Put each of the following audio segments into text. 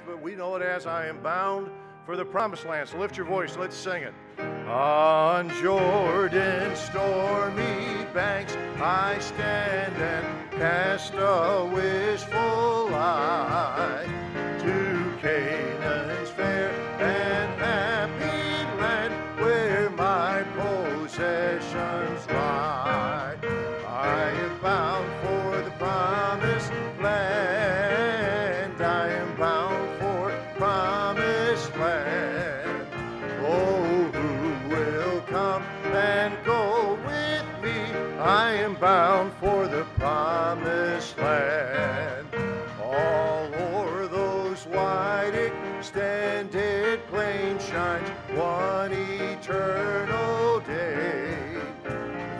but we know it as I am bound for the promised land. So lift your voice, let's sing it. On Jordan's stormy banks I stand and cast a wishful eye extended plains shines one eternal day.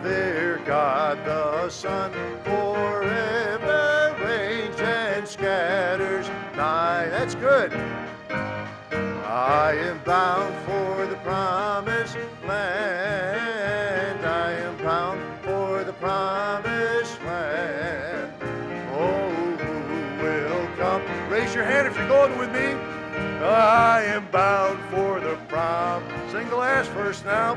There God the Son forever reigns and scatters night. That's good. I am bound for the promised land. I am bound for the promised land. Oh, who will come? Raise your hand if you're going with me. I am bound for the prom. Sing the last verse now.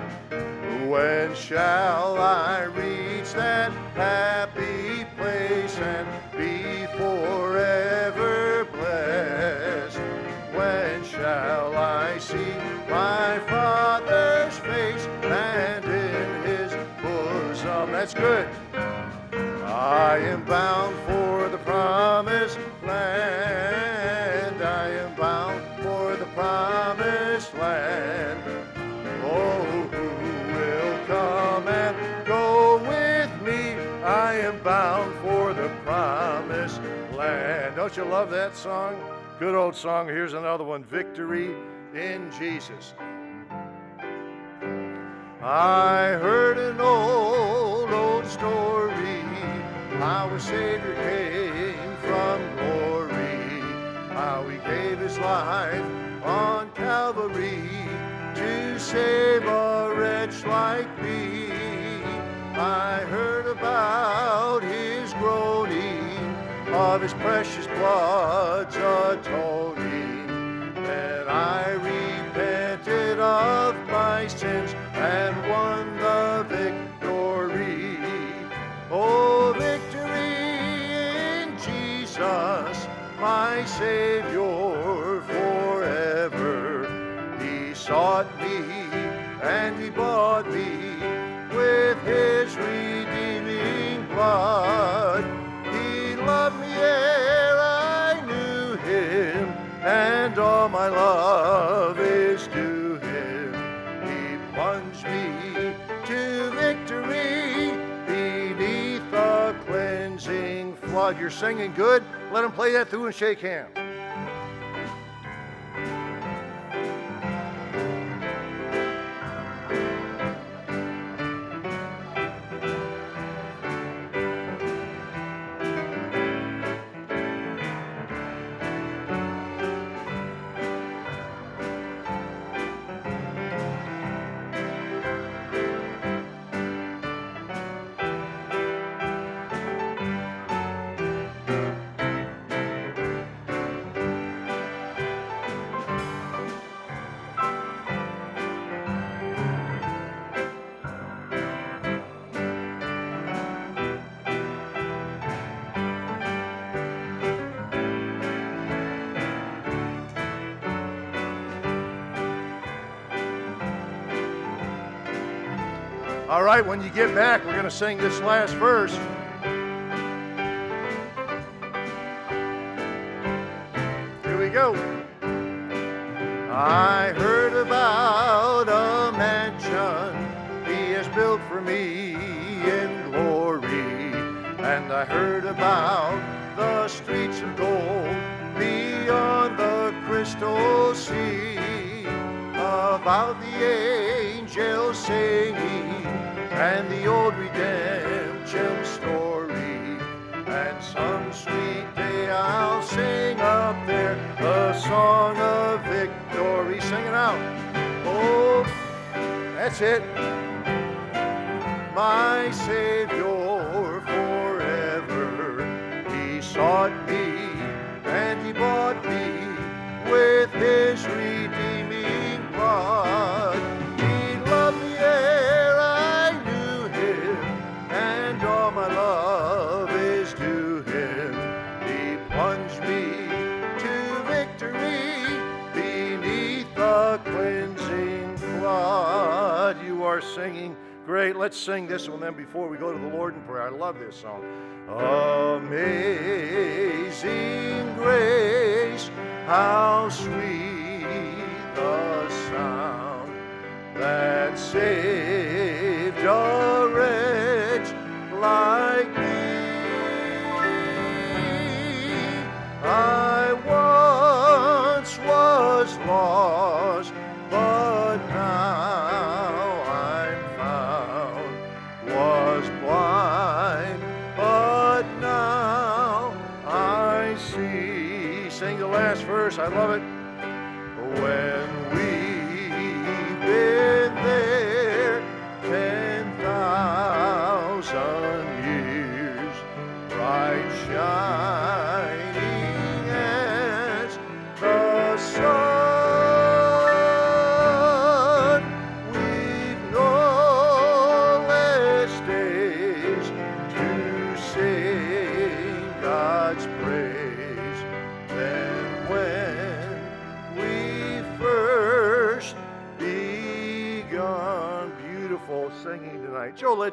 When shall I reach that happy place and be forever blessed? When shall I see my Father's face and in his bosom? That's good. I am bound for the promised promised land. Oh, who will come and go with me? I am bound for the promised land. Don't you love that song? Good old song. Here's another one Victory in Jesus. I heard an old, old story how a Savior came from glory, how he gave his life on Calvary to save a wretch like me. I heard about his groaning, of his precious blood's atoning, and I repented of my sins and won the victory. Oh, victory in Jesus, my Savior sought me and he bought me with his redeeming blood. He loved me ere I knew him, and all my love is to him. He plunged me to victory beneath the cleansing flood. You're singing good. Let him play that through and shake hands. Right, when you get back, we're going to sing this last verse. And the old redemption story. And some sweet day I'll sing up there a song of victory. Sing it out. Oh, that's it. Let's sing this one then before we go to the Lord in prayer. I love this song. Amazing grace, how sweet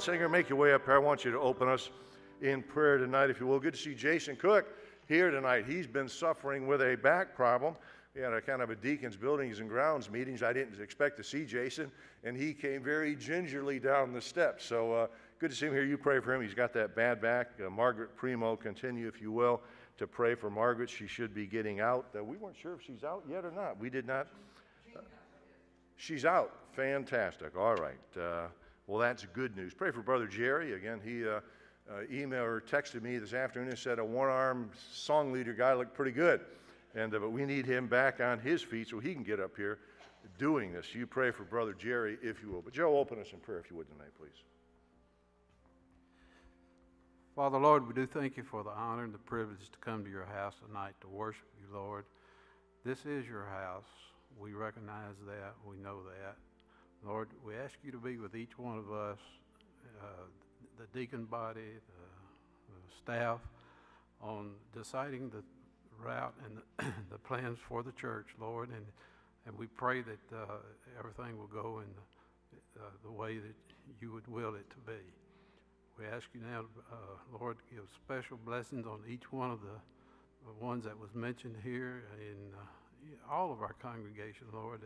Leadsinger, make your way up here. I want you to open us in prayer tonight, if you will. Good to see Jason Cook here tonight. He's been suffering with a back problem. We had a kind of a deacons buildings and grounds meetings. I didn't expect to see Jason, and he came very gingerly down the steps. So uh, good to see him here. You pray for him. He's got that bad back. Uh, Margaret Primo, continue, if you will, to pray for Margaret. She should be getting out. Uh, we weren't sure if she's out yet or not. We did not. She's out. Fantastic. All right. Well, that's good news. Pray for Brother Jerry. Again, he uh, uh, emailed or texted me this afternoon and said a one-armed song leader guy looked pretty good, and uh, but we need him back on his feet so he can get up here doing this. You pray for Brother Jerry, if you will. But Joe, open us in prayer, if you would tonight, please. Father, Lord, we do thank you for the honor and the privilege to come to your house tonight to worship you, Lord. This is your house. We recognize that. We know that. Lord, we ask you to be with each one of us, uh, the deacon body, the, the staff, on deciding the route and the, the plans for the church, Lord. And, and we pray that uh, everything will go in the, uh, the way that you would will it to be. We ask you now, uh, Lord, give special blessings on each one of the ones that was mentioned here in uh, all of our congregation, Lord.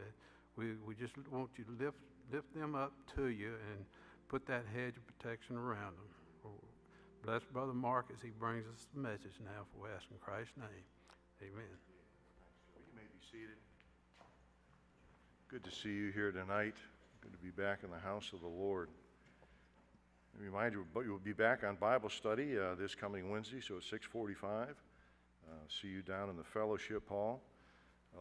We, we just want you to lift, lift them up to you and put that hedge of protection around them. Bless Brother Mark as he brings us the message now, for we ask in Christ's name. Amen. You may be seated. Good to see you here tonight. Good to be back in the house of the Lord. I remind you, but you'll be back on Bible study uh, this coming Wednesday, so at 6:45. Uh, see you down in the fellowship hall.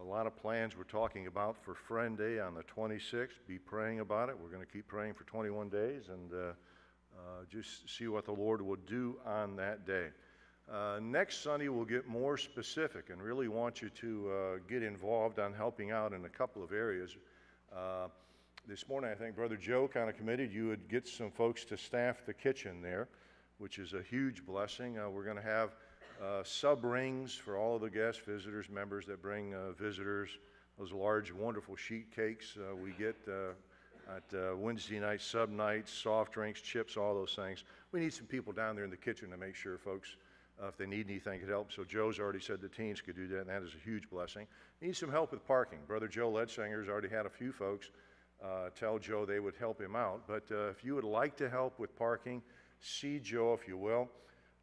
A lot of plans we're talking about for Friend Day on the 26th. Be praying about it. We're going to keep praying for 21 days and uh, uh, just see what the Lord will do on that day. Uh, next Sunday, we'll get more specific and really want you to uh, get involved on helping out in a couple of areas. Uh, this morning, I think Brother Joe kind of committed you would get some folks to staff the kitchen there, which is a huge blessing. Uh, we're going to have uh, sub rings for all of the guests, visitors, members that bring uh, visitors. Those large, wonderful sheet cakes uh, we get uh, at uh, Wednesday night, sub nights, soft drinks, chips, all those things. We need some people down there in the kitchen to make sure folks, uh, if they need anything, could help. So Joe's already said the teens could do that, and that is a huge blessing. Need some help with parking. Brother Joe Leadsinger's already had a few folks tell Joe they would help him out. But if you would like to help with parking, see Joe if you will.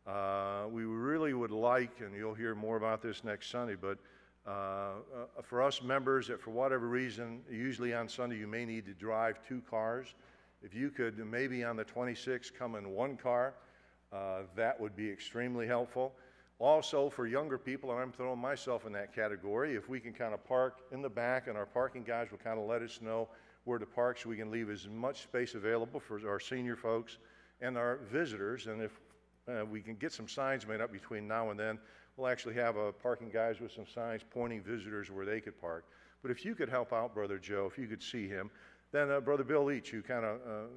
Uh, we really would like, and you'll hear more about this next Sunday, but uh, uh, for us members that for whatever reason, usually on Sunday you may need to drive two cars, if you could maybe on the 26th come in one car, uh, that would be extremely helpful. Also, for younger people, and I'm throwing myself in that category, if we can kind of park in the back and our parking guys will kind of let us know where to park so we can leave as much space available for our senior folks and our visitors. And if uh, we can get some signs made up between now and then, we'll actually have uh, parking guys with some signs pointing visitors where they could park. But if you could help out Brother Joe, if you could see him, then uh, Brother Bill Leach, who kind of uh,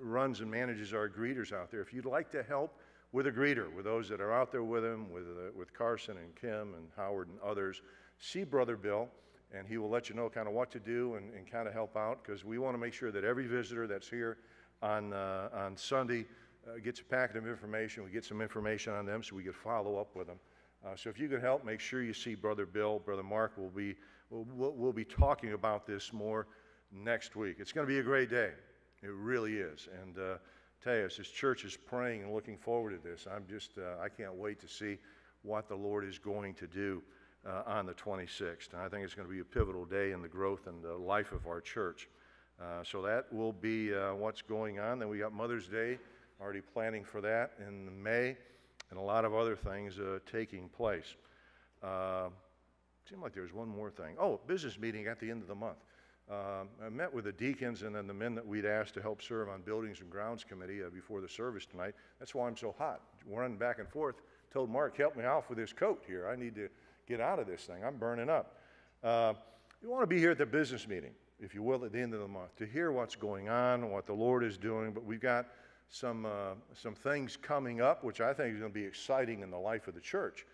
runs and manages our greeters out there, if you'd like to help with a greeter, with those that are out there with him, with, uh, with Carson and Kim and Howard and others, see Brother Bill, and he will let you know kind of what to do and, and kind of help out because we want to make sure that every visitor that's here on, uh, on Sunday, uh, gets a packet of information. We get some information on them so we could follow up with them. Uh, so if you could help, make sure you see Brother Bill. Brother Mark will be, we'll, we'll, be talking about this more next week. It's going to be a great day. It really is. And uh, tell you, as this church is praying and looking forward to this, I'm just, uh, I can't wait to see what the Lord is going to do uh, on the 26th. And I think it's going to be a pivotal day in the growth and the life of our church. Uh, so that will be uh, what's going on. Then we got Mother's Day, already planning for that in May, and a lot of other things uh, taking place. Uh, seemed like there was one more thing. Oh, business meeting at the end of the month. Um, I met with the deacons and then the men that we'd asked to help serve on Buildings and Grounds Committee uh, before the service tonight. That's why I'm so hot. Running back and forth. Told Mark, help me off with this coat here. I need to get out of this thing. I'm burning up. Uh, you want to be here at the business meeting, if you will, at the end of the month, to hear what's going on, what the Lord is doing. But we've got some, uh, some things coming up, which I think is going to be exciting in the life of the church.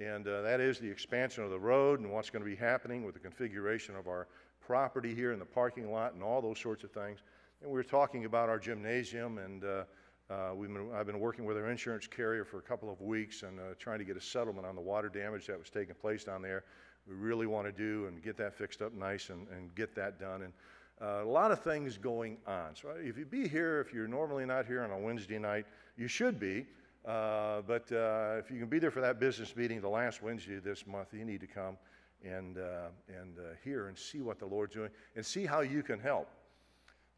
And uh, that is the expansion of the road and what's going to be happening with the configuration of our property here in the parking lot and all those sorts of things. And we were talking about our gymnasium, and uh, uh, we've been, I've been working with our insurance carrier for a couple of weeks and uh, trying to get a settlement on the water damage that was taking place down there. We really want to do and get that fixed up nice and, and get that done. And a lot of things going on. So if you be here, if you're normally not here on a Wednesday night, you should be. Uh, but uh, if you can be there for that business meeting the last Wednesday of this month, you need to come and, uh, and uh, hear and see what the Lord's doing and see how you can help.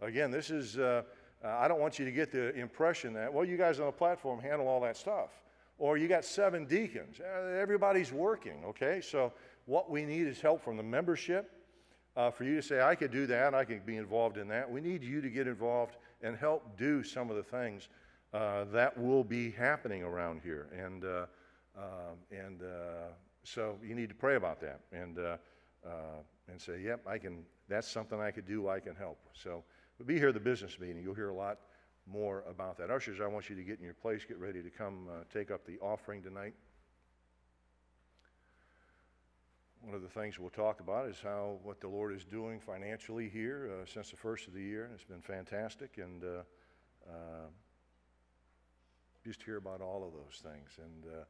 Again, this is, uh, I don't want you to get the impression that, well, you guys on the platform handle all that stuff. Or you got seven deacons. Everybody's working, okay? So what we need is help from the membership. Uh, for you to say, I could do that, I could be involved in that. We need you to get involved and help do some of the things that will be happening around here. And, and so you need to pray about that and, uh, uh, and say, yep, I can, that's something I could do, I can help. So but be here at the business meeting. You'll hear a lot more about that. Ushers, I want you to get in your place, get ready to come uh, take up the offering tonight. One of the things we'll talk about is how what the Lord is doing financially here uh, since the first of the year. It's been fantastic, and uh, uh just hear about all of those things. And uh,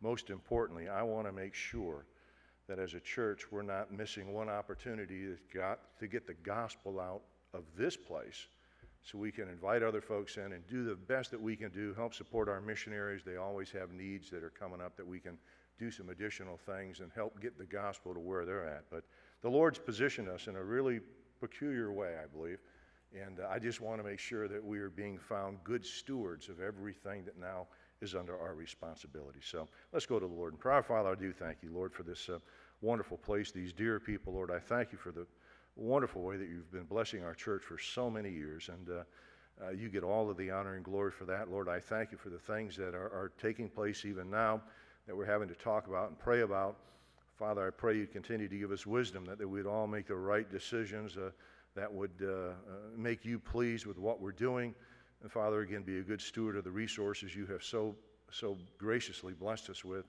most importantly, I want to make sure that as a church, we're not missing one opportunity got, to get the gospel out of this place so we can invite other folks in and do the best that we can do, help support our missionaries. They always have needs that are coming up that we can do some additional things and help get the gospel to where they're at. But the Lord's positioned us in a really peculiar way, I believe. And uh, I just want to make sure that we are being found good stewards of everything that now is under our responsibility. So let's go to the Lord and pray. Father, I do thank you, Lord, for this uh, wonderful place, these dear people, Lord. I thank you for the wonderful way that you've been blessing our church for so many years, and uh, uh, you get all of the honor and glory for that, Lord. I thank you for the things that are, are taking place even now that we're having to talk about and pray about. Father, I pray you continue to give us wisdom that, that we'd all make the right decisions uh, that would uh, uh, make you pleased with what we're doing. And Father, again, be a good steward of the resources you have so, so graciously blessed us with.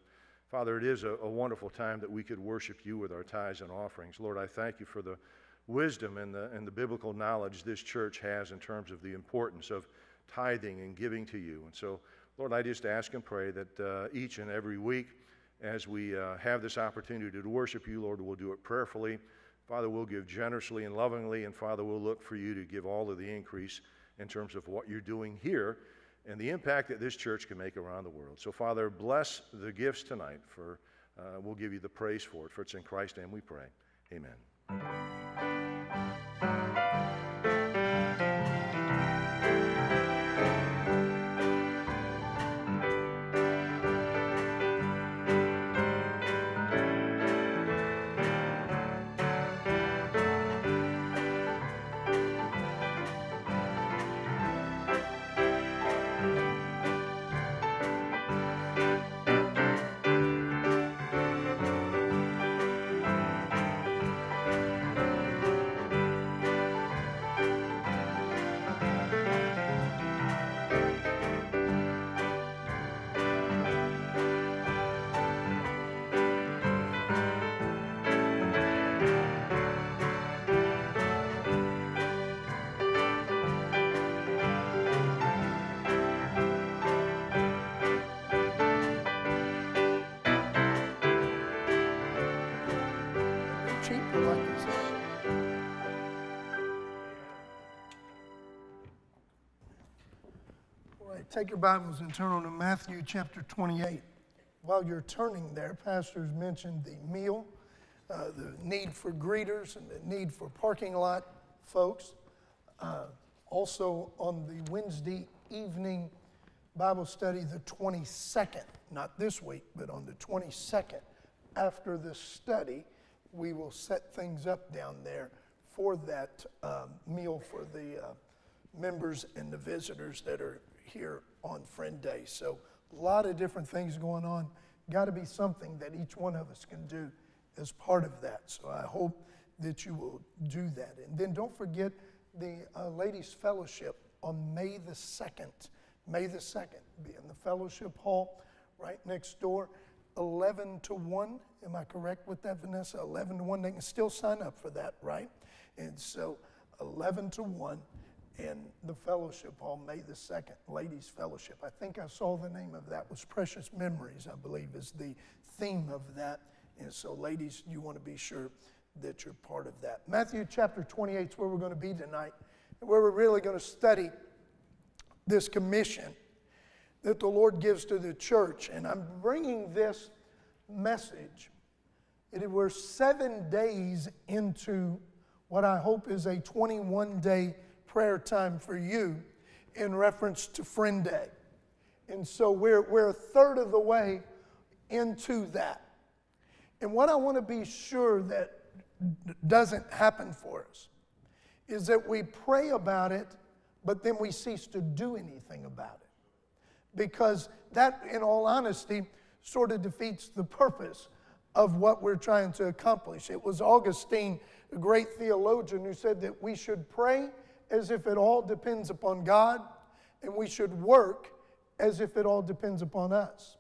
Father, it is a, a, wonderful time that we could worship you with our tithes and offerings. Lord, I thank you for the wisdom and the, and the biblical knowledge this church has in terms of the importance of tithing and giving to you. And so, Lord, I just ask and pray that uh, each and every week, as we uh, have this opportunity to worship you, Lord, we'll do it prayerfully. Father, we'll give generously and lovingly, and Father, we'll look for you to give all of the increase in terms of what you're doing here and the impact that this church can make around the world. So, Father, bless the gifts tonight. For uh, we'll give you the praise for it. For it's in Christ's name we pray. Amen. Take your Bibles and turn on to Matthew chapter 28. While you're turning there, pastors mentioned the meal, uh, the need for greeters, and the need for parking lot folks. Uh, also, on the Wednesday evening Bible study, the 22nd, not this week, but on the 22nd, after the study, we will set things up down there for that um, meal for the uh, members and the visitors that are here on Friend Day. So, a lot of different things going on. Got to be something that each one of us can do as part of that. So, I hope that you will do that. And then don't forget the uh, Ladies' Fellowship on May the 2nd. May the 2nd, be in the fellowship hall right next door, 11 to 1. Am I correct with that, Vanessa? 11 to 1. They can still sign up for that, right? And so 11 to 1 in the fellowship hall, May the 2nd, Ladies' Fellowship. I think I saw the name of that was Precious Memories, I believe, is the theme of that. And so, ladies, you want to be sure that you're part of that. Matthew chapter 28 is where we're going to be tonight, where we're really going to study this commission that the Lord gives to the church. And I'm bringing this message. It, we're seven days into what I hope is a 21 day prayer time for you in reference to Friend Day. And so we're, we're a third of the way into that. And what I want to be sure that doesn't happen for us is that we pray about it, but then we cease to do anything about it. Because that, in all honesty, sort of defeats the purpose of what we're trying to accomplish. It was Augustine, a great theologian, who said that we should pray as if it all depends upon God, and we should work as if it all depends upon us.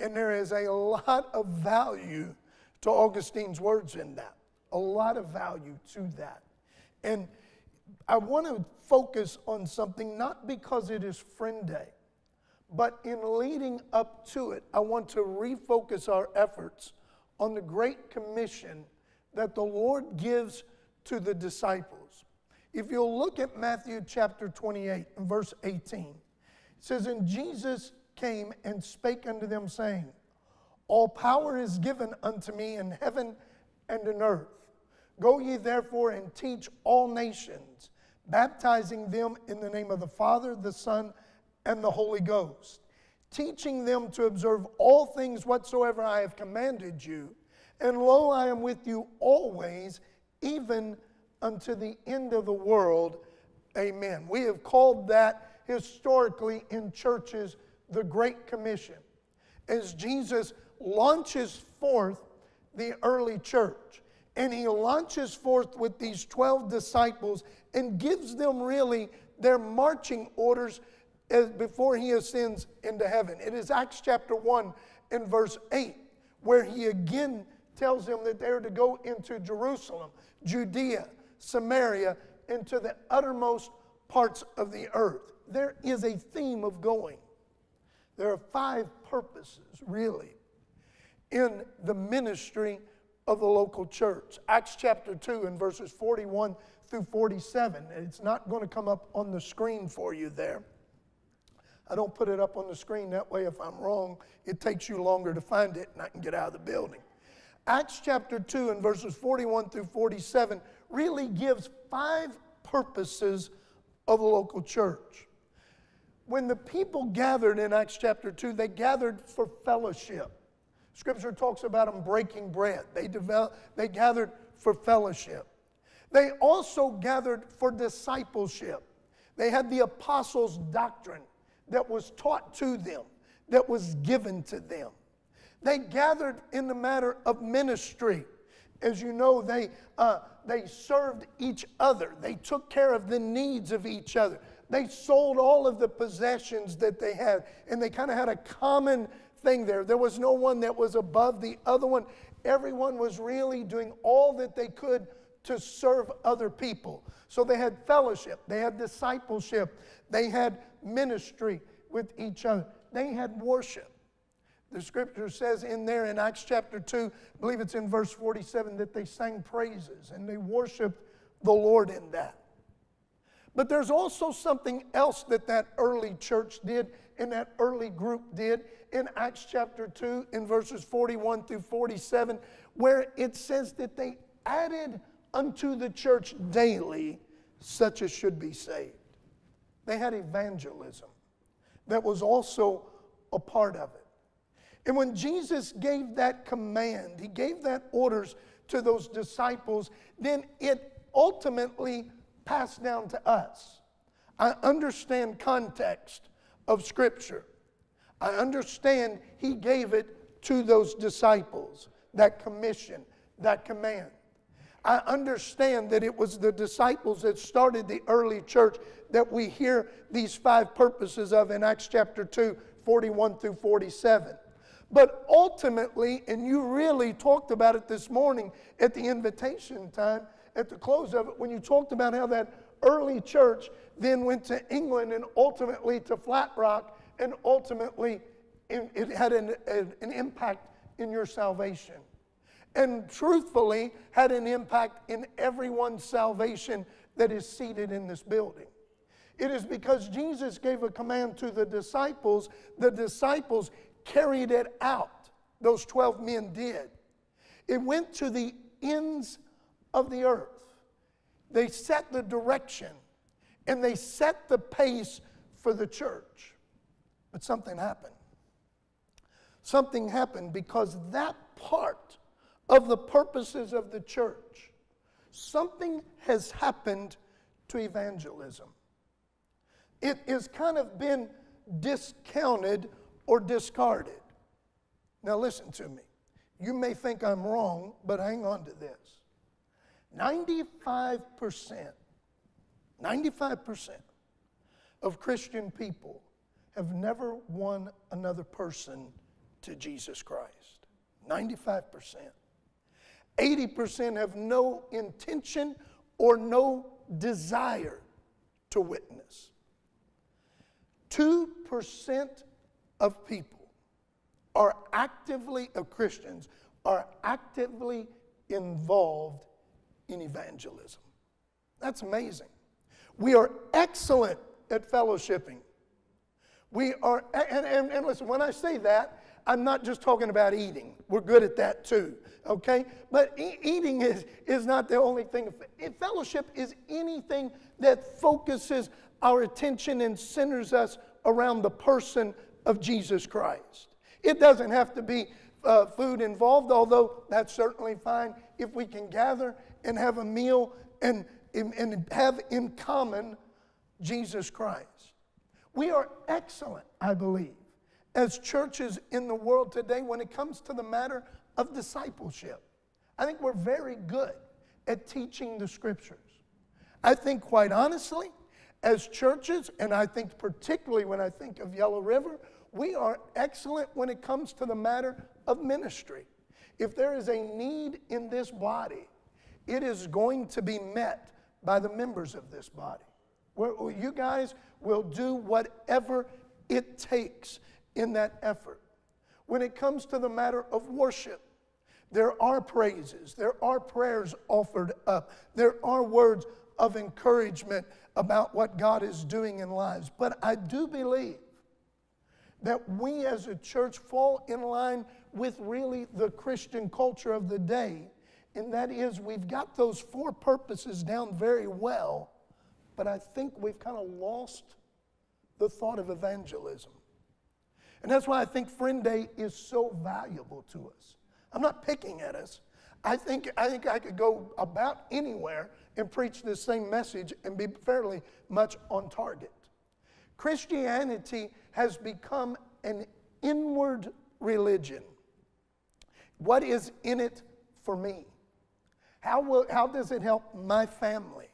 And there is a lot of value to Augustine's words in that, a lot of value to that. And I want to focus on something not because it is Friend Day, but in leading up to it, I want to refocus our efforts on the Great Commission that the Lord gives to the disciples. If you'll look at Matthew chapter 28 and verse 18, it says, And Jesus came and spake unto them, saying, All power is given unto me in heaven and in earth. Go ye therefore and teach all nations, baptizing them in the name of the Father, the Son, and the Holy Ghost, teaching them to observe all things whatsoever I have commanded you. And lo, I am with you always, even unto the end of the world. Amen. We have called that historically in churches the Great Commission. As Jesus launches forth the early church, and he launches forth with these 12 disciples and gives them really their marching orders as before he ascends into heaven. It is Acts chapter 1 and verse 8, where he again tells them that they're to go into Jerusalem, Judea, Samaria, into the uttermost parts of the earth. There is a theme of going. There are five purposes, really, in the ministry of the local church. Acts chapter 2 and verses 41 through 47. And it's not going to come up on the screen for you there. I don't put it up on the screen that way. If I'm wrong, it takes you longer to find it and I can get out of the building. Acts chapter 2 and verses 41 through 47 really gives five purposes of the local church. When the people gathered in Acts chapter 2, they gathered for fellowship. Scripture talks about them breaking bread. They, developed, they gathered for fellowship. They also gathered for discipleship. They had the apostles' doctrine that was taught to them, that was given to them. They gathered in the matter of ministry. As you know, they, uh, they served each other, they took care of the needs of each other. They sold all of the possessions that they had, and they kind of had a common thing there. There was no one that was above the other one. Everyone was really doing all that they could to serve other people. So they had fellowship, they had discipleship, they had ministry with each other, they had worship. The scripture says in there in Acts chapter 2, I believe it's in verse 47, that they sang praises and they worshiped the Lord in that. But there's also something else that that early church did and that early group did in Acts chapter 2, in verses 41 through 47, where it says that they added unto the church daily such as should be saved. They had evangelism that was also a part of it. And when Jesus gave that command, he gave that orders to those disciples, then it ultimately passed down to us. I understand context of Scripture. I understand he gave it to those disciples, that commission, that command. I understand that it was the disciples that started the early church that we hear these five purposes of in Acts chapter 2, 41 through 47. But ultimately, and you really talked about it this morning at the invitation time, at the close of it, when you talked about how that early church then went to England and ultimately to Flat Rock, and ultimately it had an, an impact in your salvation. And truthfully, had an impact in everyone's salvation that is seated in this building. It is because Jesus gave a command to the disciples, the disciples carried it out. Those 12 men did. It went to the ends of the earth. They set the direction and they set the pace for the church. But something happened. Something happened because that part of the purposes of the church, something has happened to evangelism. It has kind of been discounted or discarded. Now, listen to me. You may think I'm wrong, but hang on to this. 95%, 95% of Christian people have never won another person to Jesus Christ. 95%. 80% have no intention or no desire to witness. 2% of people are actively, of Christians, are actively involved in evangelism. That's amazing. We are excellent at fellowshipping. We are, and, and, and listen, when I say that, I'm not just talking about eating. We're good at that too, okay? But e- eating is, is not the only thing. Fellowship is anything that focuses our attention and centers us around the person of Jesus Christ. It doesn't have to be uh, food involved, although that's certainly fine if we can gather and have a meal and, and have in common Jesus Christ. We are excellent, I believe, as churches in the world today when it comes to the matter of discipleship. I think we're very good at teaching the scriptures. I think, quite honestly, as churches, and I think particularly when I think of Yellow River, we are excellent when it comes to the matter of ministry. If there is a need in this body, it is going to be met by the members of this body. Where you guys will do whatever it takes in that effort. When it comes to the matter of worship, there are praises, there are prayers offered up, there are words of encouragement about what God is doing in lives. But I do believe that we as a church fall in line with really the Christian culture of the day. And that is, we've got those four purposes down very well, but I think we've kind of lost the thought of evangelism. And that's why I think Friend Day is so valuable to us. I'm not picking at us. I think, I think I could go about anywhere and preach this same message and be fairly much on target. Christianity has become an inward religion. What is in it for me? How, will, how does it help my family?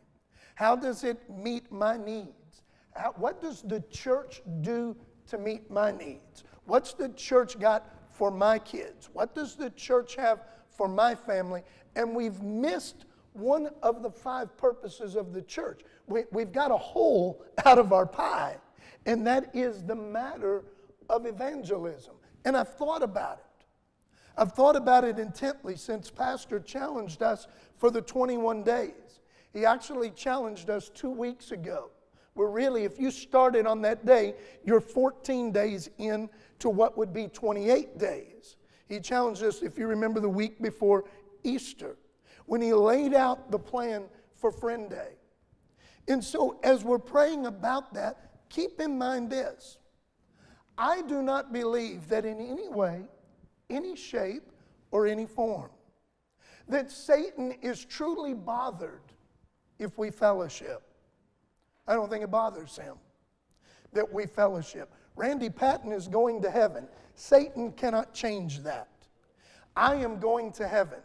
How does it meet my needs? How, what does the church do to meet my needs? What's the church got for my kids? What does the church have for my family? And we've missed one of the five purposes of the church. We, we've got a hole out of our pie, and that is the matter of evangelism, And I've thought about it. I've thought about it intently since Pastor challenged us for the 21 days. He actually challenged us two weeks ago. Where really, if you started on that day, you're 14 days in to what would be 28 days. He challenged us, if you remember, the week before Easter, when he laid out the plan for Friend Day. And so, as we're praying about that, keep in mind this I do not believe that in any way, any shape, or any form, that Satan is truly bothered if we fellowship. I don't think it bothers him that we fellowship. Randy Patton is going to heaven. Satan cannot change that. I am going to heaven.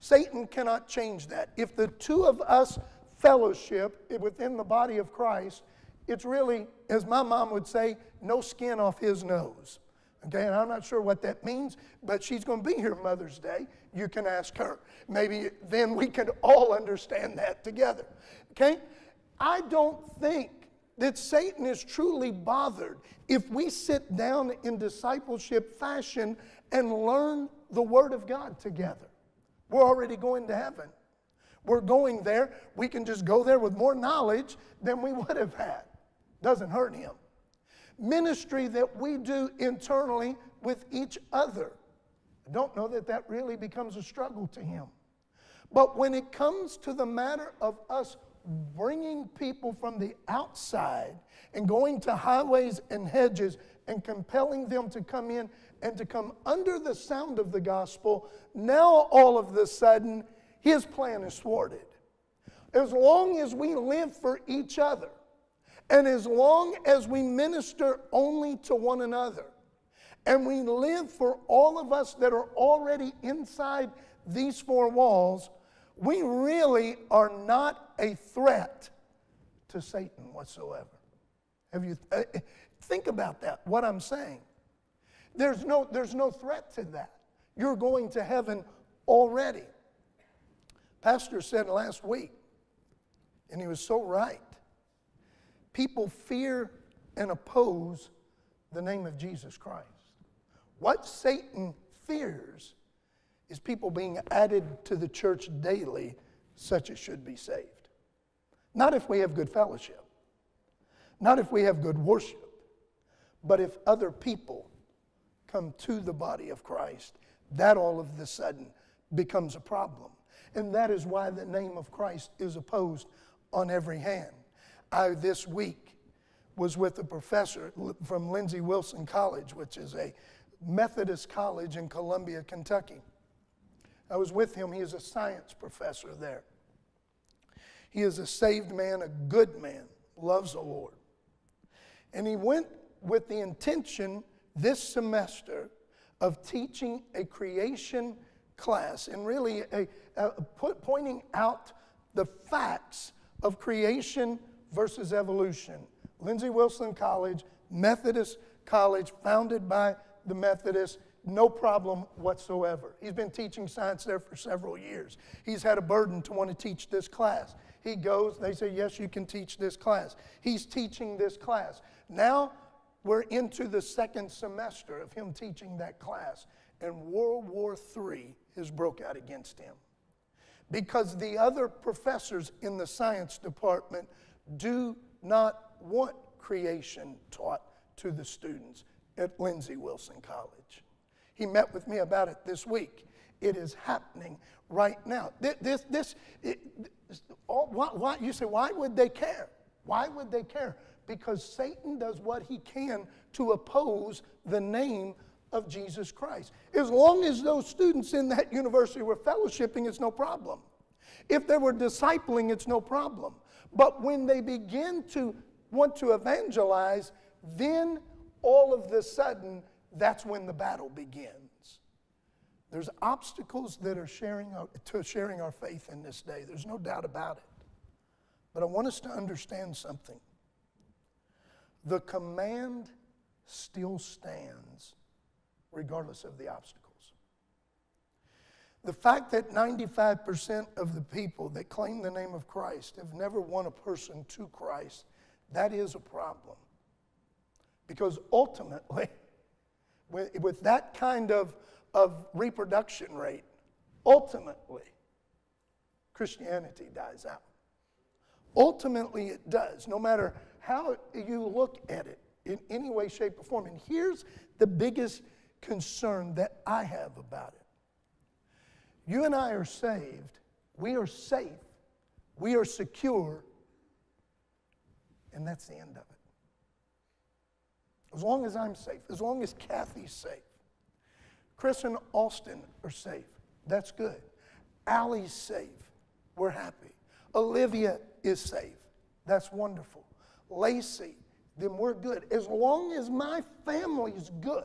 Satan cannot change that. If the two of us fellowship within the body of Christ, it's really, as my mom would say, no skin off his nose. Okay, and I'm not sure what that means, but she's going to be here Mother's Day. You can ask her. Maybe then we can all understand that together. Okay? I don't think that Satan is truly bothered if we sit down in discipleship fashion and learn the Word of God together. We're already going to heaven. We're going there. We can just go there with more knowledge than we would have had. Doesn't hurt him. Ministry that we do internally with each other. I don't know that that really becomes a struggle to him. But when it comes to the matter of us bringing people from the outside and going to highways and hedges and compelling them to come in and to come under the sound of the gospel, now all of a sudden, his plan is thwarted. As long as we live for each other, and as long as we minister only to one another, and we live for all of us that are already inside these four walls, we really are not a threat to Satan whatsoever. Have you uh, think about that? What I'm saying. There's no, there's no threat to that. You're going to heaven already. Pastor said last week, and he was so right. People fear and oppose the name of Jesus Christ. What Satan fears is people being added to the church daily, such as should be saved. Not if we have good fellowship, not if we have good worship, but if other people come to the body of Christ, that all of a sudden becomes a problem. And that is why the name of Christ is opposed on every hand. I, this week, was with a professor from Lindsey Wilson College, which is a Methodist college in Columbia, Kentucky. I was with him. He is a science professor there. He is a saved man, a good man, loves the Lord. And he went with the intention this semester of teaching a creation class and really a, a, put, pointing out the facts of creation versus evolution. Lindsey Wilson College, Methodist college, founded by the Methodists, no problem whatsoever. He's been teaching science there for several years. He's had a burden to want to teach this class. He goes, they say, Yes, you can teach this class. He's teaching this class. Now we're into the second semester of him teaching that class, and World War III has broke out against him. Because the other professors in the science department do not want creation taught to the students at Lindsey Wilson College. He met with me about it this week. It is happening right now. This, this, it, all, why, why, you say, why would they care? Why would they care? Because Satan does what he can to oppose the name of Jesus Christ. As long as those students in that university were fellowshipping, it's no problem. If they were discipling, it's no problem. But when they begin to want to evangelize, then all of the sudden that's when the battle begins. There's obstacles that are sharing our, to sharing our faith in this day. There's no doubt about it. But I want us to understand something. The command still stands regardless of the obstacles. The fact that 95% of the people that claim the name of Christ have never won a person to Christ, that is a problem. Because ultimately, with, with that kind of, of reproduction rate, ultimately, Christianity dies out. Ultimately, it does, no matter how you look at it in any way, shape, or form. And here's the biggest concern that I have about it you and I are saved, we are safe, we are secure, and that's the end of it. As long as I'm safe, as long as Kathy's safe, Chris and Austin are safe, that's good. Allie's safe, we're happy. Olivia is safe, that's wonderful. Lacey, then we're good. As long as my family is good,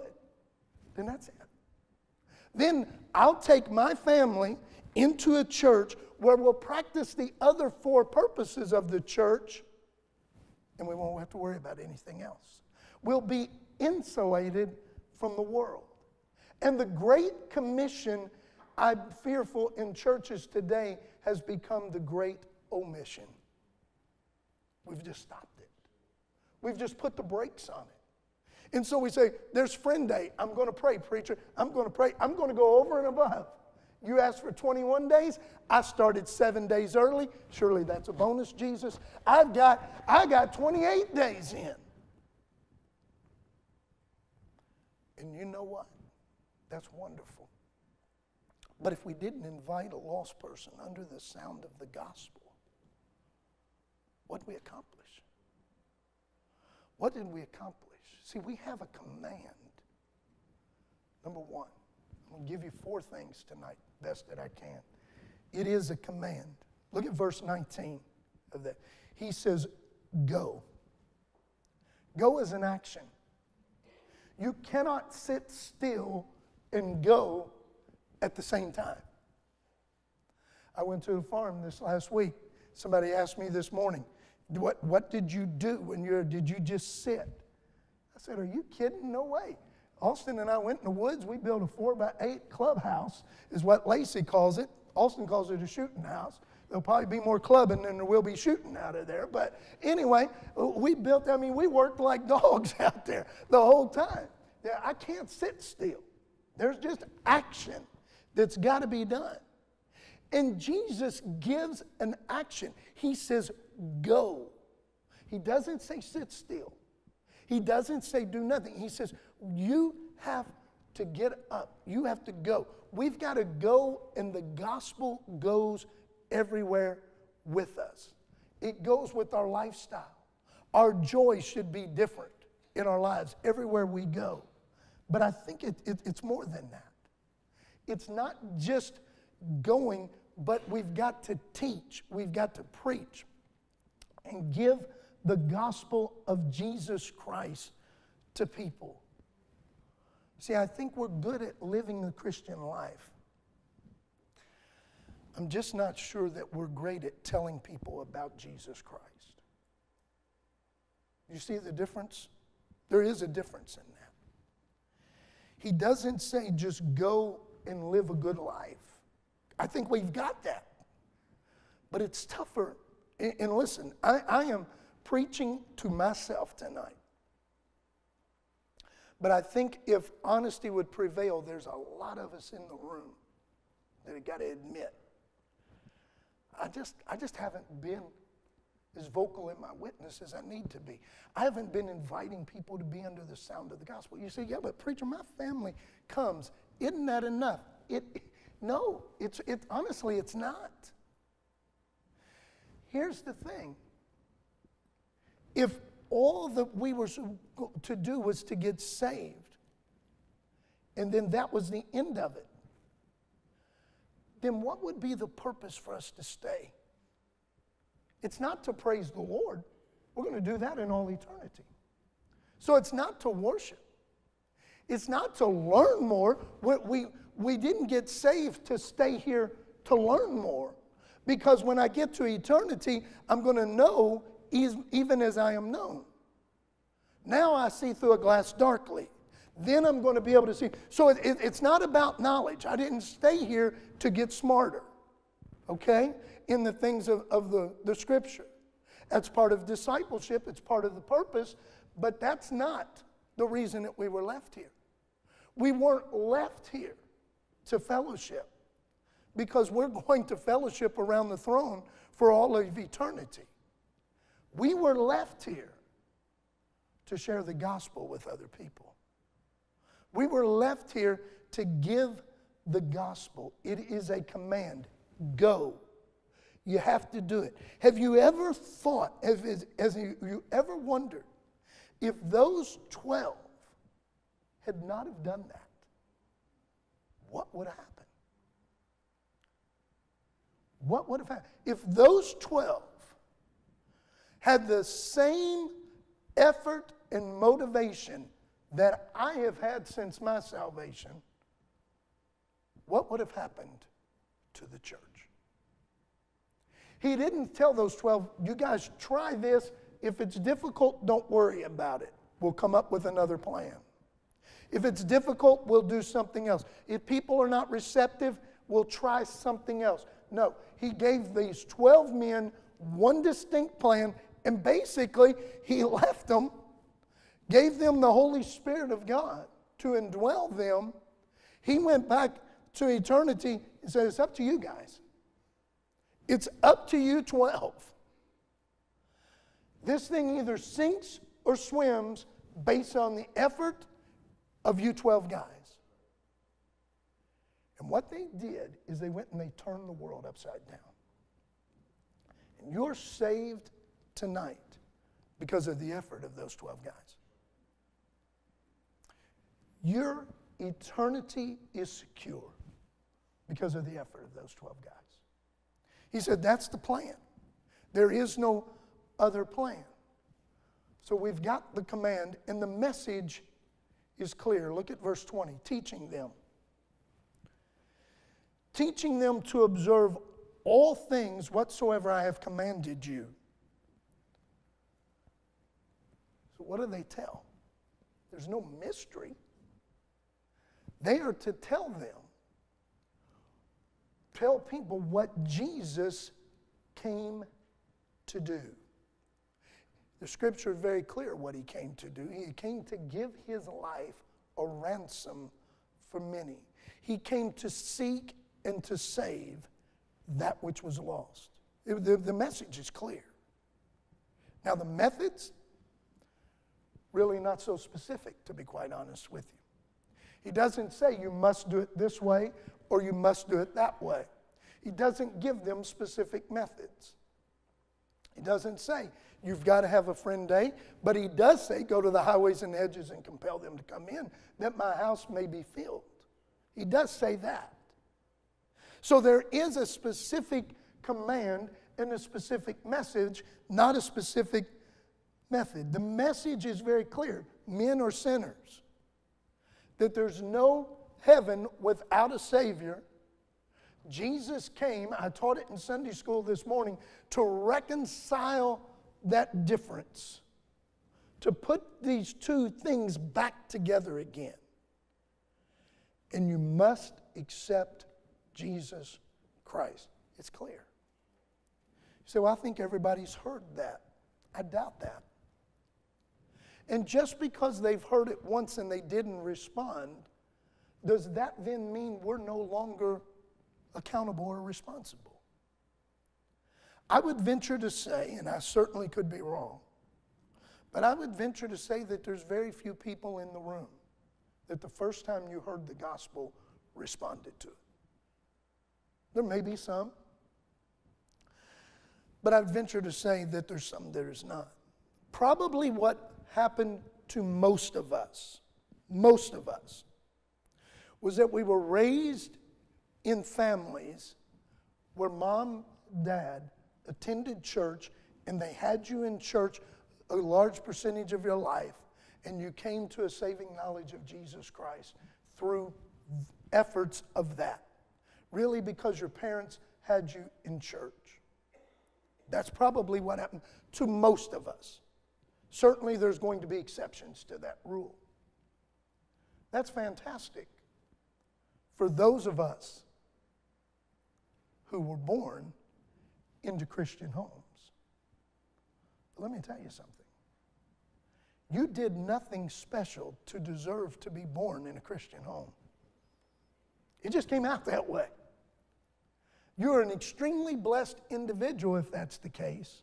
then that's it. Then I'll take my family into a church where we'll practice the other four purposes of the church and we won't have to worry about anything else. We'll be insulated from the world. And the Great Commission, I'm fearful in churches today, has become the Great Omission. We've just stopped it. We've just put the brakes on it. And so we say, There's friend day. I'm going to pray, preacher. I'm going to pray. I'm going to go over and above. You asked for 21 days. I started seven days early. Surely that's a bonus, Jesus. I've got, I got 28 days in. And you know what? That's wonderful. But if we didn't invite a lost person under the sound of the gospel, what did we accomplish? What did we accomplish? See, we have a command. Number one, I'm going to give you four things tonight, best that I can. It is a command. Look at verse 19 of that. He says, Go. Go is an action. You cannot sit still and go at the same time. I went to a farm this last week. Somebody asked me this morning, what, what did you do when you did you just sit? I said, Are you kidding? No way. Austin and I went in the woods. We built a four by eight clubhouse, is what Lacey calls it. Austin calls it a shooting house. There'll probably be more clubbing than there will be shooting out of there. But anyway, we built, I mean, we worked like dogs out there the whole time. I can't sit still. There's just action that's got to be done. And Jesus gives an action. He says, go. He doesn't say sit still. He doesn't say do nothing. He says, you have to get up. You have to go. We've got to go, and the gospel goes everywhere with us. It goes with our lifestyle. Our joy should be different in our lives everywhere we go. But I think it, it, it's more than that. It's not just going, but we've got to teach, we've got to preach, and give the gospel of Jesus Christ to people. See, I think we're good at living the Christian life. I'm just not sure that we're great at telling people about Jesus Christ. You see the difference? There is a difference in that. He doesn't say just go and live a good life. I think we've got that. But it's tougher. And listen, I, I am preaching to myself tonight. But I think if honesty would prevail, there's a lot of us in the room that have got to admit, I just, I just haven't been as vocal in my witness as I need to be. I haven't been inviting people to be under the sound of the gospel. You say, yeah, but preacher, my family comes. Isn't that enough? It, no, it's, it, honestly, it's not. Here's the thing if all that we were to do was to get saved, and then that was the end of it, then what would be the purpose for us to stay? It's not to praise the Lord. We're going to do that in all eternity. So it's not to worship. It's not to learn more. We, we, we didn't get saved to stay here to learn more. Because when I get to eternity, I'm going to know even as I am known. Now I see through a glass darkly. Then I'm going to be able to see. So it, it, it's not about knowledge. I didn't stay here to get smarter, okay, in the things of, of the, the scripture. That's part of discipleship, it's part of the purpose, but that's not the reason that we were left here. We weren't left here to fellowship because we're going to fellowship around the throne for all of eternity. We were left here to share the gospel with other people. We were left here to give the gospel. It is a command go. You have to do it. Have you ever thought, has you ever wondered if those 12 had not have done that, what would have happened? What would have happened? If those 12 had the same effort and motivation that I have had since my salvation, what would have happened to the church? He didn't tell those 12, you guys try this. If it's difficult, don't worry about it. We'll come up with another plan. If it's difficult, we'll do something else. If people are not receptive, we'll try something else. No, he gave these 12 men one distinct plan, and basically, he left them, gave them the Holy Spirit of God to indwell them. He went back to eternity and said, It's up to you guys. It's up to you 12. This thing either sinks or swims based on the effort of you 12 guys. And what they did is they went and they turned the world upside down. And you're saved tonight because of the effort of those 12 guys. Your eternity is secure because of the effort of those 12 guys. He said, That's the plan. There is no other plan. So we've got the command, and the message is clear. Look at verse 20 teaching them. Teaching them to observe all things whatsoever I have commanded you. So, what do they tell? There's no mystery. They are to tell them, tell people what Jesus came to do. The scripture is very clear what he came to do. He came to give his life a ransom for many. He came to seek and to save that which was lost. The, the message is clear. Now, the methods, really not so specific, to be quite honest with you. He doesn't say you must do it this way or you must do it that way. He doesn't give them specific methods. He doesn't say you've got to have a friend day, but he does say go to the highways and hedges and compel them to come in that my house may be filled. He does say that. So there is a specific command and a specific message, not a specific method. The message is very clear men are sinners, that there's no heaven without a Savior. Jesus came, I taught it in Sunday school this morning, to reconcile that difference, to put these two things back together again. And you must accept Jesus Christ. It's clear. You say, well, I think everybody's heard that. I doubt that. And just because they've heard it once and they didn't respond, does that then mean we're no longer accountable or responsible? I would venture to say, and I certainly could be wrong, but I would venture to say that there's very few people in the room that the first time you heard the gospel responded to it. There may be some. But I'd venture to say that there's some there is not. Probably what happened to most of us, most of us, was that we were raised in families where mom, dad attended church and they had you in church a large percentage of your life and you came to a saving knowledge of Jesus Christ through efforts of that really because your parents had you in church. That's probably what happened to most of us. Certainly, there's going to be exceptions to that rule. That's fantastic for those of us who were born into Christian homes. But let me tell you something. you did nothing special to deserve to be born in a Christian home. It just came out that way. You're an extremely blessed individual if that's the case,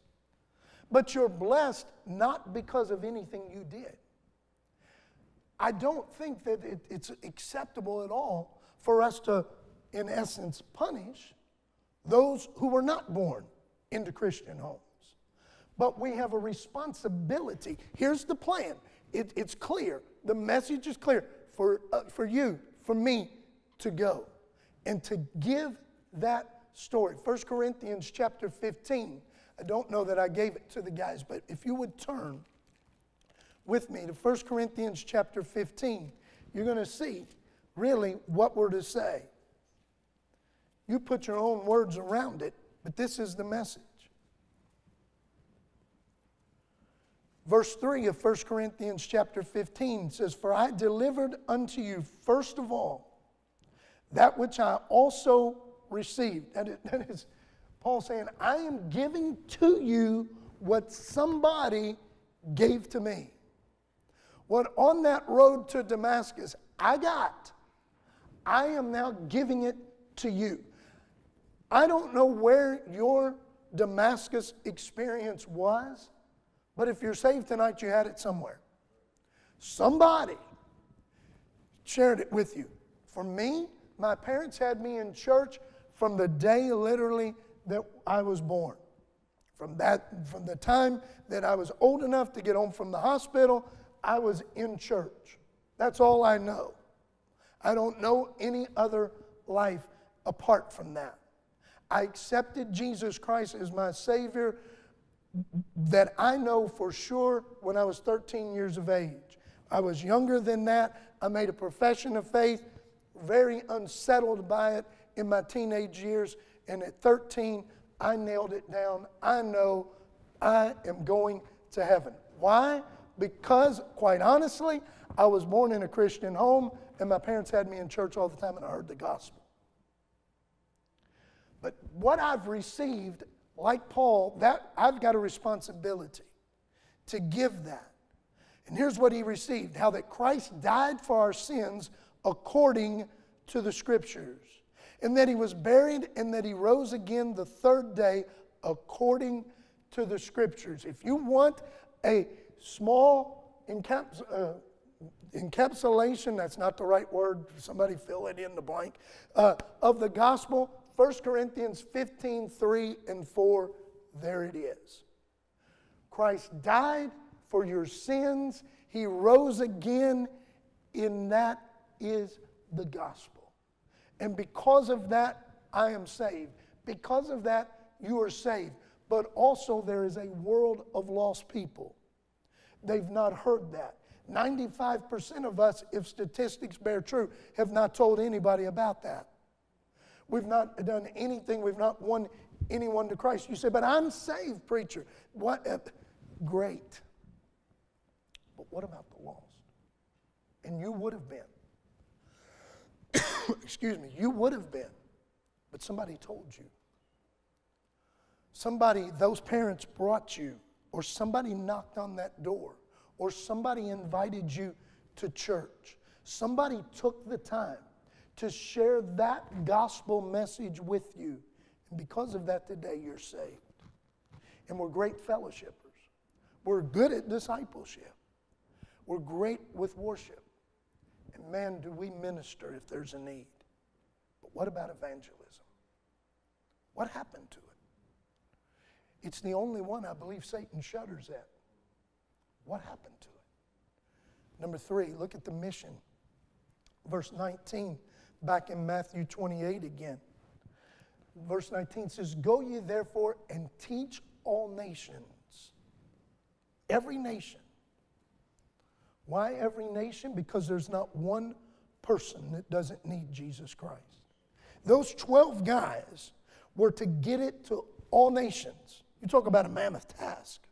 but you're blessed not because of anything you did. I don't think that it, it's acceptable at all for us to, in essence, punish those who were not born into Christian homes. But we have a responsibility. Here's the plan it, it's clear, the message is clear for, uh, for you, for me to go and to give that story. 1 Corinthians chapter 15. I don't know that I gave it to the guys, but if you would turn with me to 1 Corinthians chapter 15, you're going to see really what we're to say. You put your own words around it, but this is the message. Verse 3 of 1 Corinthians chapter 15 says, For I delivered unto you first of all that which I also received. That is, that is Paul saying, I am giving to you what somebody gave to me. What on that road to Damascus I got, I am now giving it to you. I don't know where your Damascus experience was, but if you're saved tonight, you had it somewhere. Somebody shared it with you. For me, my parents had me in church from the day literally that I was born. From, that, from the time that I was old enough to get home from the hospital, I was in church. That's all I know. I don't know any other life apart from that. I accepted Jesus Christ as my Savior that I know for sure when I was 13 years of age. I was younger than that. I made a profession of faith, very unsettled by it in my teenage years. And at 13, I nailed it down. I know I am going to heaven. Why? Because, quite honestly, I was born in a Christian home and my parents had me in church all the time and I heard the gospel. But what I've received, like Paul, that I've got a responsibility to give that. And here's what he received how that Christ died for our sins according to the scriptures and that he was buried and that he rose again the third day according to the scriptures. If you want a small encaps- uh, encapsulation, that's not the right word, somebody fill it in the blank, uh, of the gospel, 1 Corinthians 15 3 and 4, there it is. Christ died for your sins, he rose again, and that is the gospel. And because of that, I am saved. Because of that, you are saved. But also, there is a world of lost people. They've not heard that. 95% of us, if statistics bear true, have not told anybody about that. We've not done anything, we've not won anyone to Christ. You say, but I'm saved, preacher. What? Great. But what about the lost? And you would have been. excuse me, you would have been, but somebody told you. Somebody, those parents brought you, or somebody knocked on that door, or somebody invited you to church. Somebody took the time to share that gospel message with you. And because of that, today you're saved. And we're great fellowshippers. We're good at discipleship. We're great with worship. And man, do we minister if there's a need. But what about evangelism? What happened to it? It's the only one I believe Satan shudders at. What happened to it? Number three, look at the mission. Verse 19, back in Matthew 28 again. Verse 19 says, Go ye therefore and teach all nations, every nation why every nation? Because there's not one person that doesn't need Jesus Christ. Those 12 guys were to get it to all nations. You talk about a mammoth task.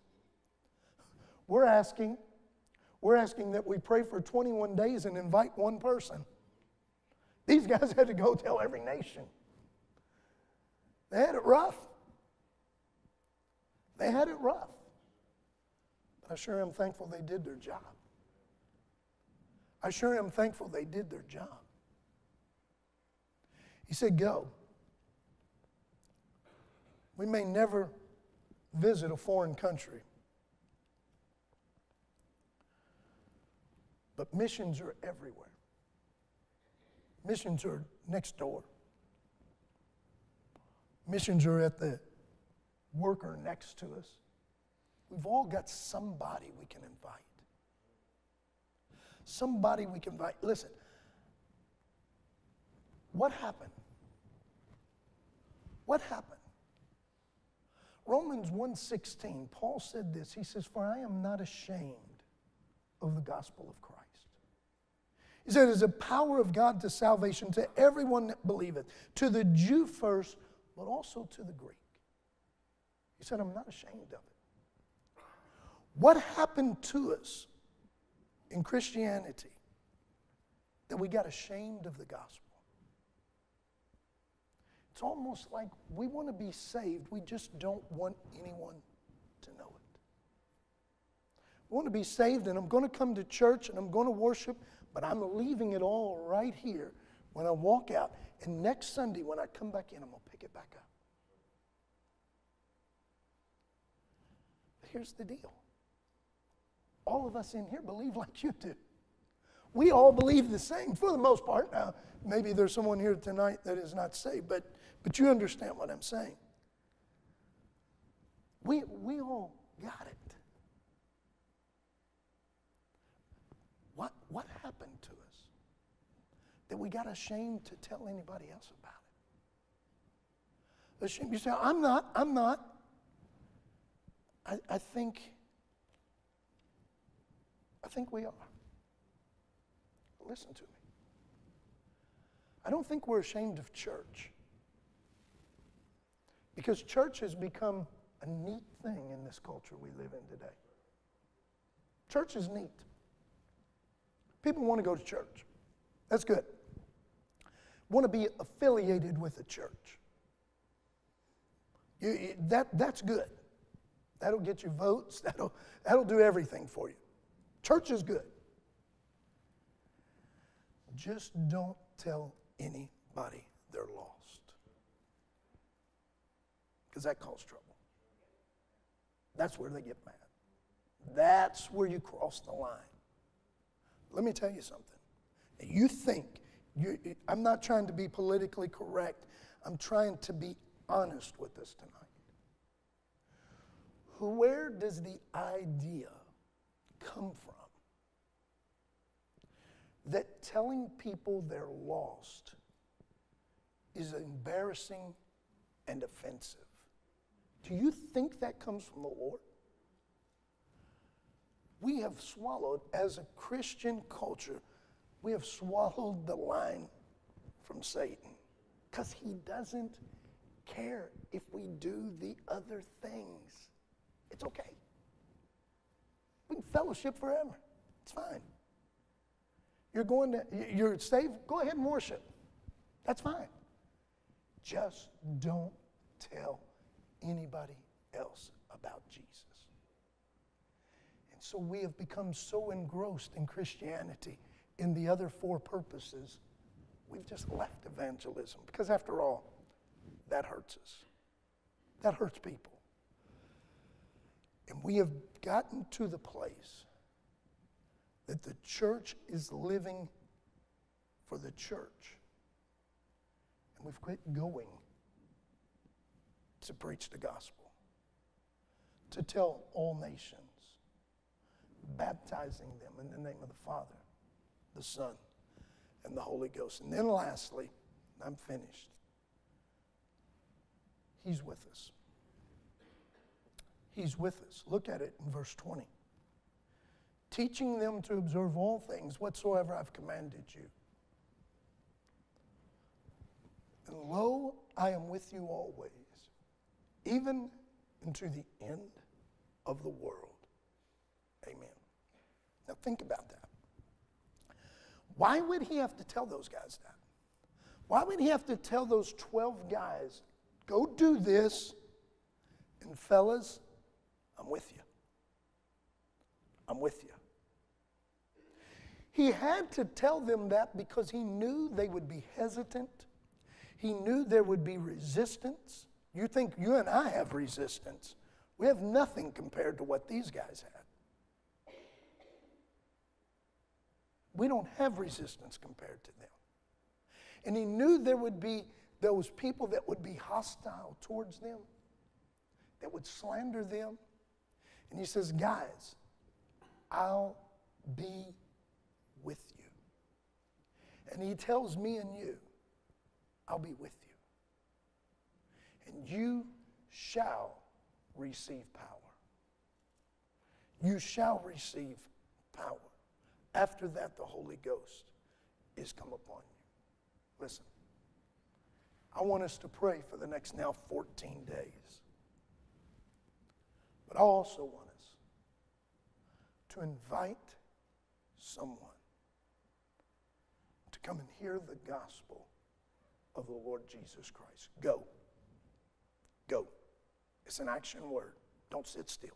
We're asking, we're asking that we pray for 21 days and invite one person. These guys had to go tell every nation. They had it rough. They had it rough. But I sure am thankful they did their job. I sure am thankful they did their job. He said, Go. We may never visit a foreign country, but missions are everywhere. Missions are next door. Missions are at the worker next to us. We've all got somebody we can invite. Somebody we can invite. Listen, what happened? What happened? Romans 1:16, Paul said this. He says, "For I am not ashamed of the gospel of Christ." He said, "It's a power of God to salvation to everyone that believeth, to the Jew first, but also to the Greek." He said, "I'm not ashamed of it." What happened to us in Christianity that we got ashamed of the gospel? It's almost like we want to be saved, we just don't want anyone to know it. I want to be saved, and I'm going to come to church and I'm going to worship, but I'm leaving it all right here when I walk out. And next Sunday, when I come back in, I'm going to pick it back up. But here's the deal all of us in here believe like you do. We all believe the same for the most part. Now, maybe there's someone here tonight that is not saved, but but you understand what I'm saying. We, we all got it. What, what happened to us that we got ashamed to tell anybody else about it? Ashamed. You say, I'm not, I'm not. I, I think, I think we are. Listen to me. I don't think we're ashamed of church. Because church has become a neat thing in this culture we live in today. Church is neat. People want to go to church. That's good. Want to be affiliated with a church. You, that, that's good. That'll get you votes. That'll, that'll do everything for you. Church is good. Just don't tell anybody they're lost because that caused trouble. That's where they get mad. That's where you cross the line. Let me tell you something. You think, you, I'm not trying to be politically correct, I'm trying to be honest with this tonight. Where does the idea come from that telling people they're lost is embarrassing and offensive? Do you think that comes from the Lord? We have swallowed, as a Christian culture, we have swallowed the line from Satan because he doesn't care if we do the other things. It's okay. Fellowship forever. It's fine. You're going to, you're saved, go ahead and worship. That's fine. Just don't tell anybody else about Jesus. And so we have become so engrossed in Christianity in the other four purposes, we've just left evangelism. Because after all, that hurts us, that hurts people. And we have gotten to the place that the church is living for the church. And we've quit going to preach the gospel, to tell all nations, baptizing them in the name of the Father, the Son, and the Holy Ghost. And then lastly, I'm finished. He's with us. He's with us. Look at it in verse 20. Teaching them to observe all things whatsoever I've commanded you. And lo, I am with you always even into the end of the world. Amen. Now think about that. Why would he have to tell those guys that? Why would he have to tell those 12 guys, go do this, and fellas, I'm with you? I'm with you. He had to tell them that because he knew they would be hesitant. He knew there would be resistance. You think you and I have resistance. We have nothing compared to what these guys had. We don't have resistance compared to them. And he knew there would be those people that would be hostile towards them, that would slander them. And he says, Guys, I'll be with you. And he tells me and you, I'll be with you. And you shall receive power. You shall receive power. After that, the Holy Ghost is come upon you. Listen, I want us to pray for the next now 14 days. But I also want us to invite someone to come and hear the gospel of the Lord Jesus Christ. Go. Go. It's an action word. Don't sit still.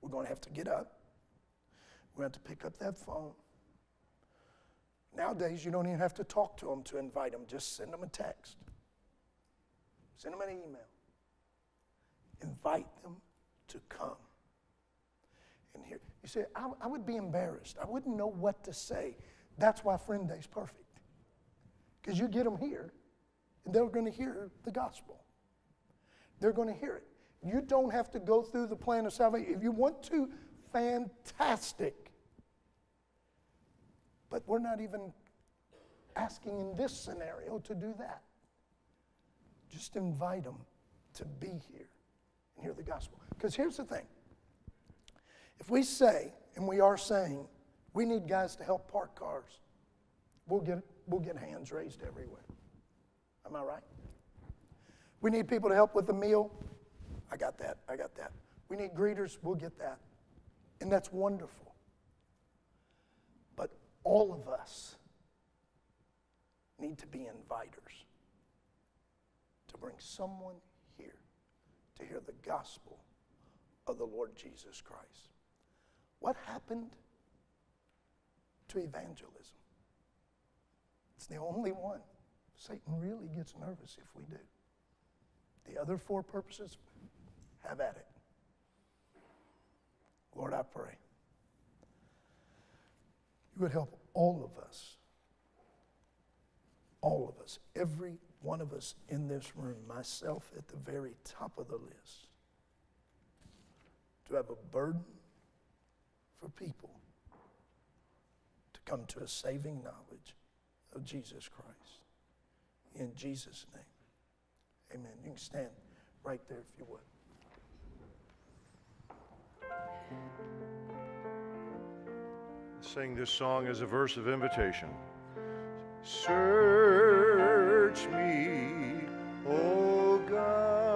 We're going to have to get up. We're going to have to pick up that phone. Nowadays, you don't even have to talk to them to invite them. Just send them a text. Send them an email. Invite them to come and hear, You say, I, I would be embarrassed. I wouldn't know what to say. That's why Friend Day is perfect. Because you get them here, and they're going to hear the gospel. They're going to hear it. You don't have to go through the plan of salvation. If you want to, fantastic. But we're not even asking in this scenario to do that. Just invite them to be here and hear the gospel. Because here's the thing if we say, and we are saying, we need guys to help park cars, we'll get, we'll get hands raised everywhere. Am I right? We need people to help with the meal. I got that. I got that. We need greeters. We'll get that. And that's wonderful. But all of us need to be inviters to bring someone to hear the gospel of the Lord Jesus Christ. What happened to evangelism? It's the only one. Satan really gets nervous if we do. The other four purposes, have at it. Lord, I pray you would help all of us, all of us, every one of us in this room, myself at the very top of the list, to have a burden for people to come to a saving knowledge of Jesus Christ. In Jesus' name. Amen. You can stand right there if you would. Sing this song as a verse of invitation. Search me, O God,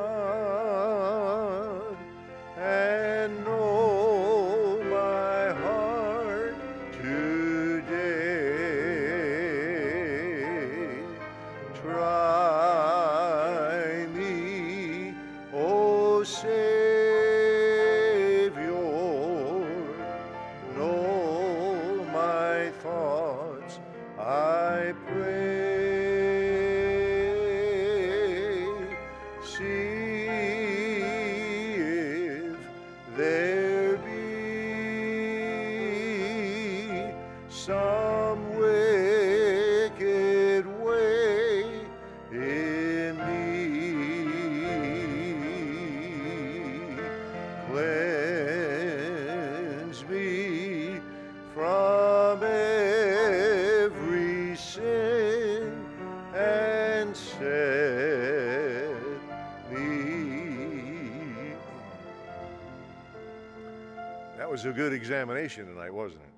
was a good examination tonight, wasn't it?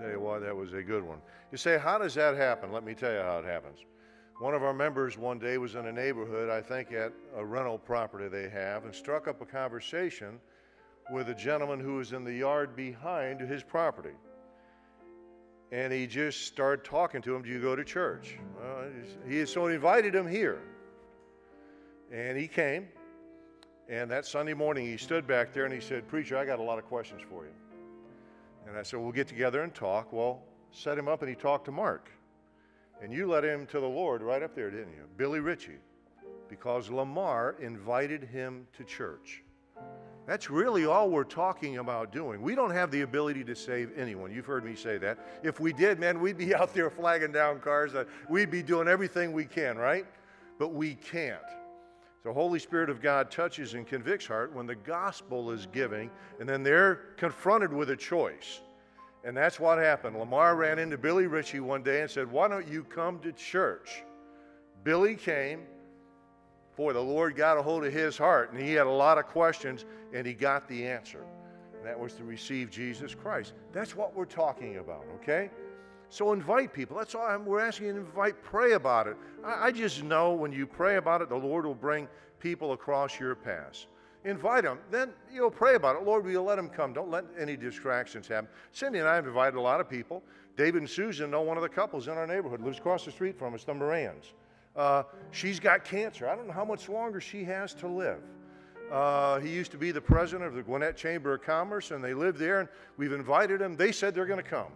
I'll tell you what, that was a good one. You say, how does that happen? Let me tell you how it happens. One of our members one day was in a neighborhood, I think at a rental property they have, and struck up a conversation with a gentleman who was in the yard behind his property. And he just started talking to him, Do you go to church? Well, he, so invited him here. And he came. And that Sunday morning, he stood back there and he said, Preacher, I got a lot of questions for you. And I said, We'll get together and talk. Well, set him up and he talked to Mark. And you led him to the Lord right up there, didn't you? Billy Ritchie. Because Lamar invited him to church. That's really all we're talking about doing. We don't have the ability to save anyone. You've heard me say that. If we did, man, we'd be out there flagging down cars. Uh, we'd be doing everything we can, right? But we can't. The Holy Spirit of God touches and convicts heart when the gospel is giving, and then they're confronted with a choice. And that's what happened. Lamar ran into Billy Ritchie one day and said, Why don't you come to church? Billy came. Boy, the Lord got a hold of his heart, and he had a lot of questions, and he got the answer. And that was to receive Jesus Christ. That's what we're talking about, okay? So invite people. That's all I'm, we're asking you to invite. Pray about it. I, I just know when you pray about it, the Lord will bring people across your path. Invite them. Then you'll pray about it. Lord, will you let them come? Don't let any distractions happen. Cindy and I have invited a lot of people. David and Susan know one of the couples in our neighborhood, lives across the street from us, the Morans. Uh, she's got cancer. I don't know how much longer she has to live. Uh, he used to be the president of the Gwinnett Chamber of Commerce, and they live there, and we've invited them. They said they're going to come.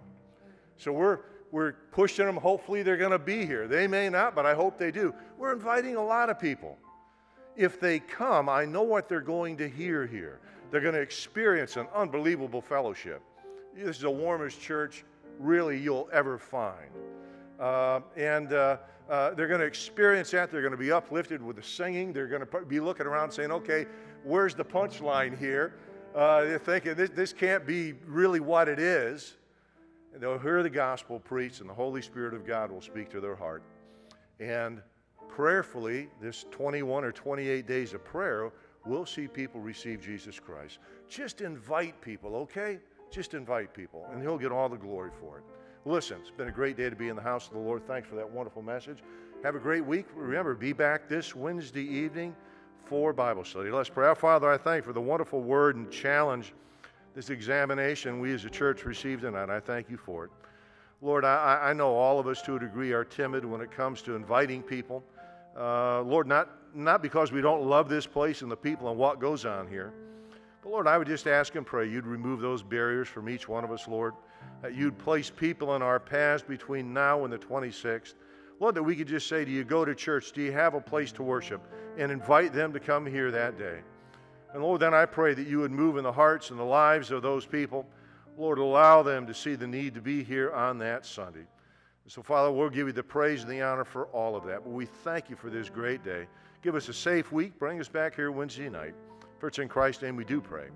So we're, we're pushing them. Hopefully, they're going to be here. They may not, but I hope they do. We're inviting a lot of people. If they come, I know what they're going to hear here. They're going to experience an unbelievable fellowship. This is the warmest church, really, you'll ever find. Uh, and uh, uh, they're going to experience that. They're going to be uplifted with the singing. They're going to be looking around saying, okay, where's the punchline here? Uh, they're thinking, this, this can't be really what it is. And they'll hear the gospel preached, and the Holy Spirit of God will speak to their heart. And prayerfully, this 21 or 28 days of prayer, we'll see people receive Jesus Christ. Just invite people, okay? Just invite people, and He'll get all the glory for it. Listen, it's been a great day to be in the house of the Lord. Thanks for that wonderful message. Have a great week. Remember, be back this Wednesday evening for Bible study. Let's pray. Our Father, I thank you for the wonderful word and challenge this examination we as a church received tonight. I thank you for it. Lord, I, I know all of us to a degree are timid when it comes to inviting people. Uh, Lord, not, not because we don't love this place and the people and what goes on here, but Lord, I would just ask and pray you'd remove those barriers from each one of us, Lord. That you'd place people in our paths between now and the 26th. Lord, that we could just say to you, go to church. Do you have a place to worship? And invite them to come here that day. And Lord, then I pray that you would move in the hearts and the lives of those people. Lord, allow them to see the need to be here on that Sunday. So, Father, we'll give you the praise and the honor for all of that. But we thank you for this great day. Give us a safe week. Bring us back here Wednesday night. For it's in Christ's name we do pray.